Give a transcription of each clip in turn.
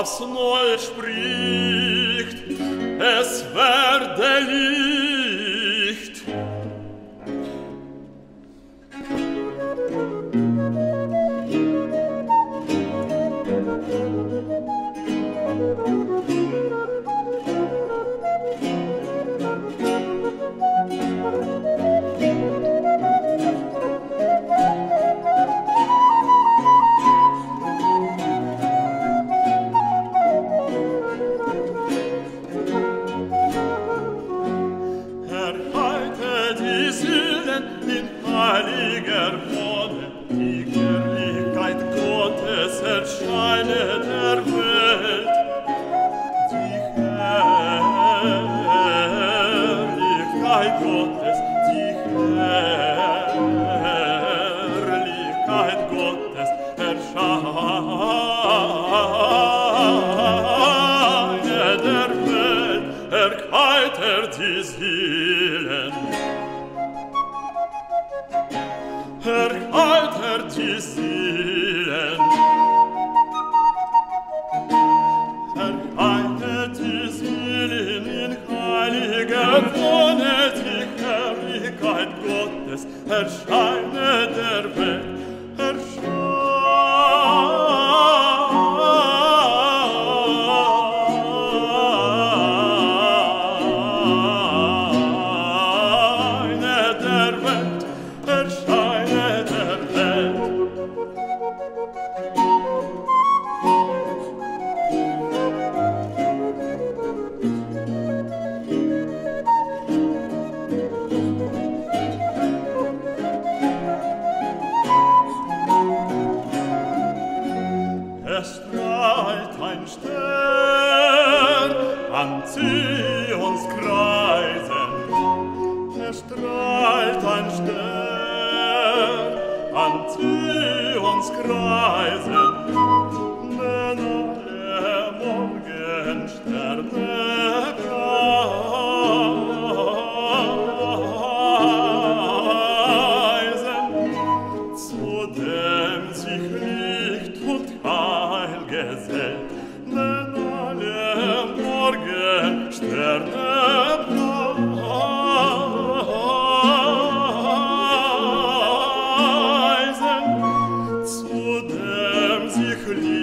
aufs Neue spricht, es werde Licht. Musik Gottes Willen. Herr, alter die Seelen. Herr, alter die Seelen in heiliger Wonne, die Herrlichkeit Gottes erscheint. que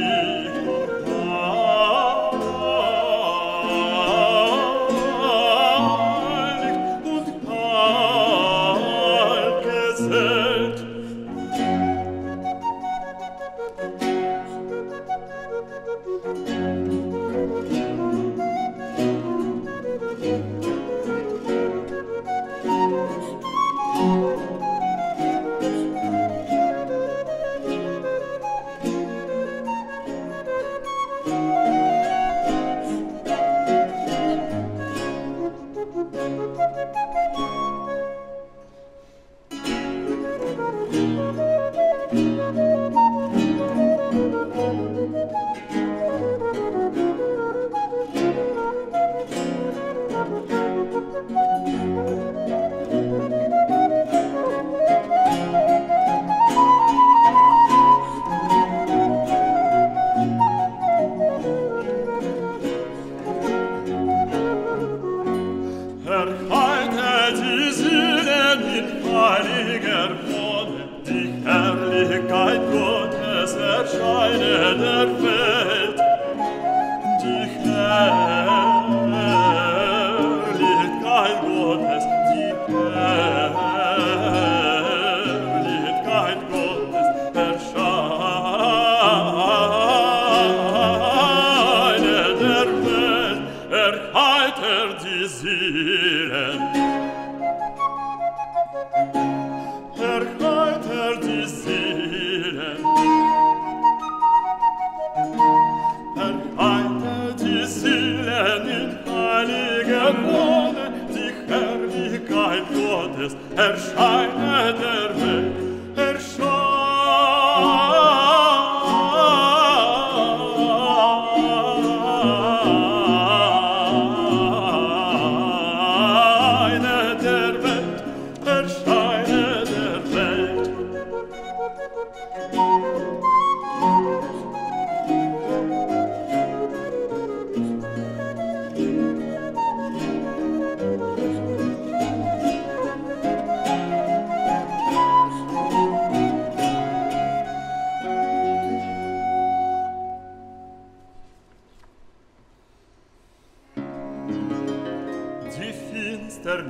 scheine der Welt, die Herrlichkeit Gottes, die Herrlichkeit Gottes erscheine der Welt, erheiter die Seelen. Er Gottes erscheinet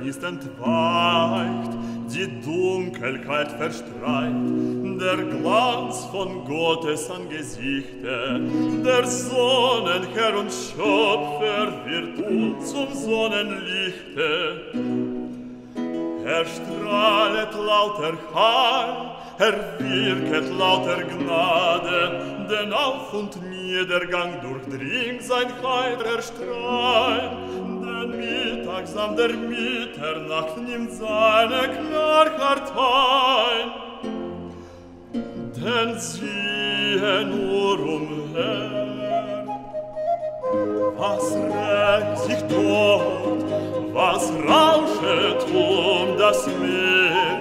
Ist entweicht, die Dunkelheit verstreicht, der Glanz von Gottes Angesichte, der Sonnenherr und Schöpfer wird uns zum Sonnenlichte. Er strahlet lauter Heil, er wirket lauter Gnade, denn auf und Niedergang durchdringt sein heidrer Strahl, Mittag samt der Mitternacht nimmt seine Klarheit ein. Denn siehe nur umher, was regt sich dort, was rauschet um das Meer.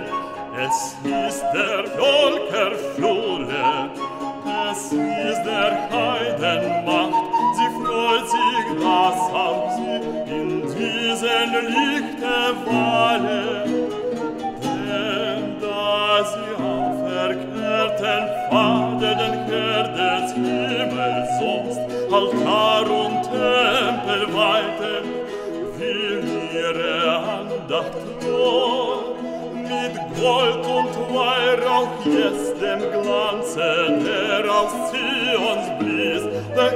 Es ist der Volker Flure, Altar und Tempel weite, will ihre Andacht roh. Mit Gold und Weihrauch jetzt dem Glanze, der aus Zions blies, der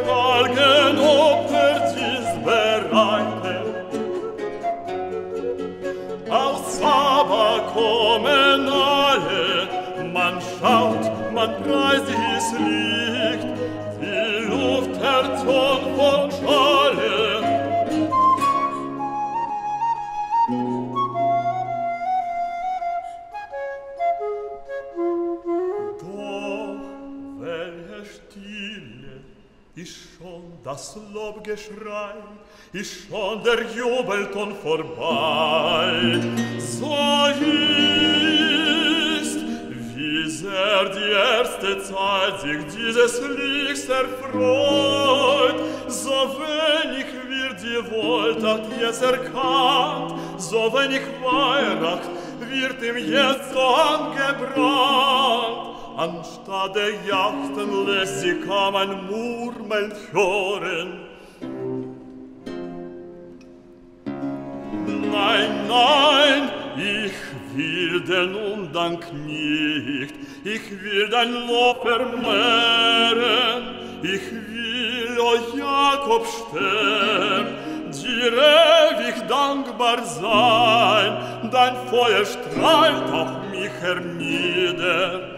Ist schon das Lobgeschrei, ist schon der Jubelton vorbei. So ist, wie sehr die erste Zeit sich dieses Lichts erfreut, so wenig wird die Wohltat jetzt erkannt, so wenig Weihnacht wird ihm jetzt so angebrannt. Anstatt der Jachten lässt sie kaum ein Murmeln hören. Nein, nein, ich will den Undank nicht, ich will dein Lob vermehren, ich will, o oh Jakob, stern, dir ewig dankbar sein, dein Feuer strahlt auf mich hernieder,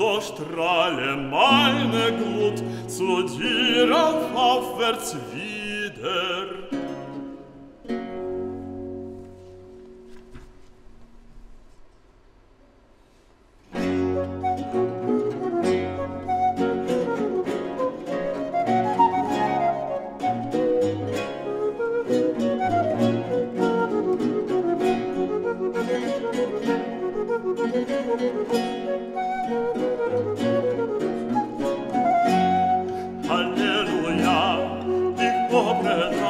so strahle meine Glut zu dir auf aufwärts wieder. Oh,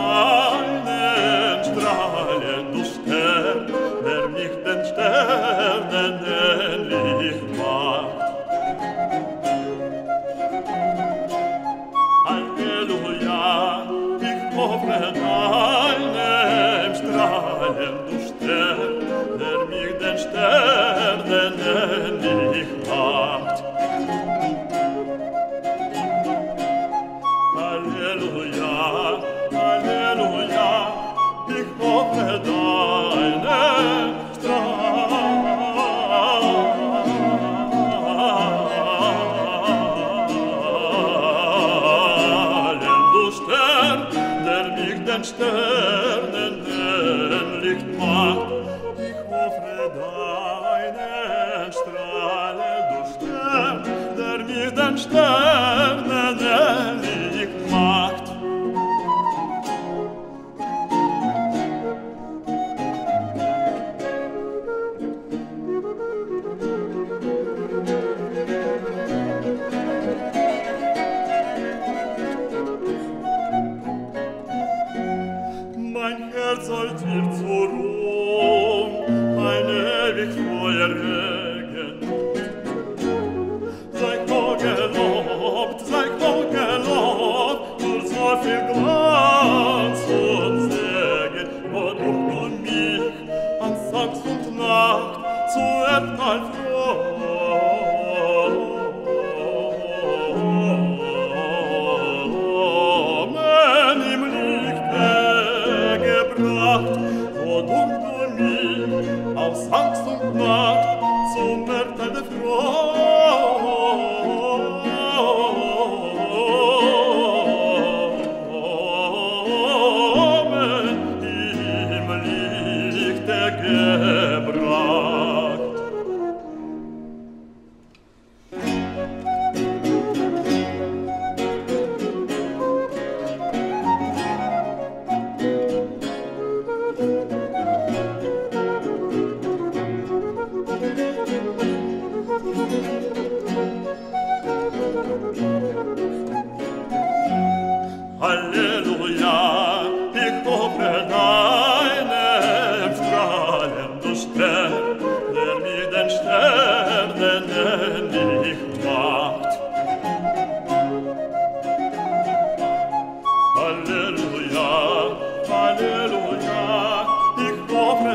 deinen Strahle du Stern, der mir den Sternen erlig macht. Mein Herz soll dir zur Ruhe zuerst als